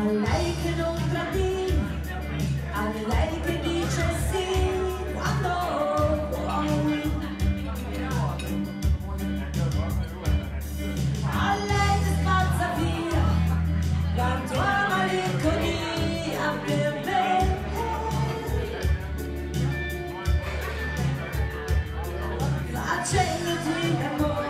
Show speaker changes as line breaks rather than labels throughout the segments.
A lei che non tradì, a lei che dice sì quando vuoi. A lei che spazza via la tua malinconia per me. Facendo di.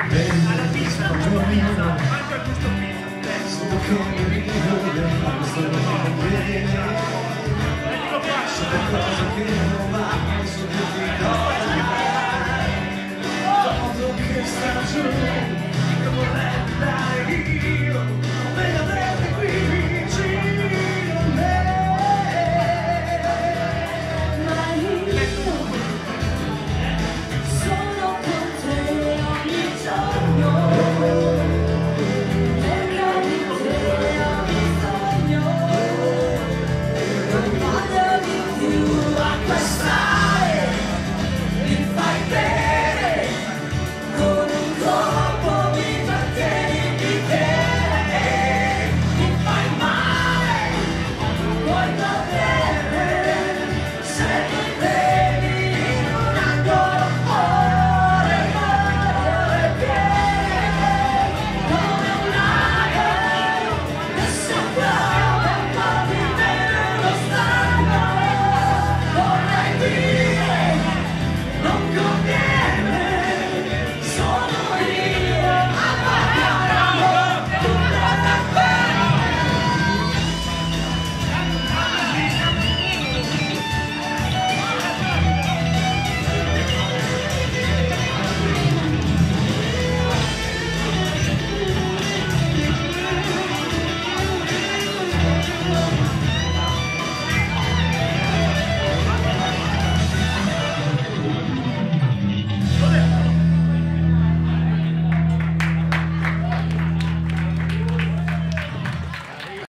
Alla pizza, alla
pizza,
mangia questo pizza.
Sto cammino del nostro bene.
E dico qua.
Sono cose che non vanno, sono di notte. Tutto che sta giù, dico vorrei andare io.